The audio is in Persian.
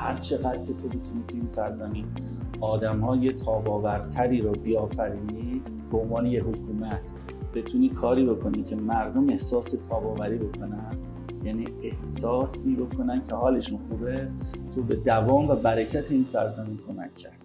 هر چقدر که تو بتونی تو این سرزمین آدم های تاباورتری رو بیافرینی به عنوان یه حکومت بتونی کاری بکنی که مردم احساس تاباوری بکنن یعنی احساسی بکنن که حالشون خوبه تو به دوام و برکت این سرزمین کمک کرد.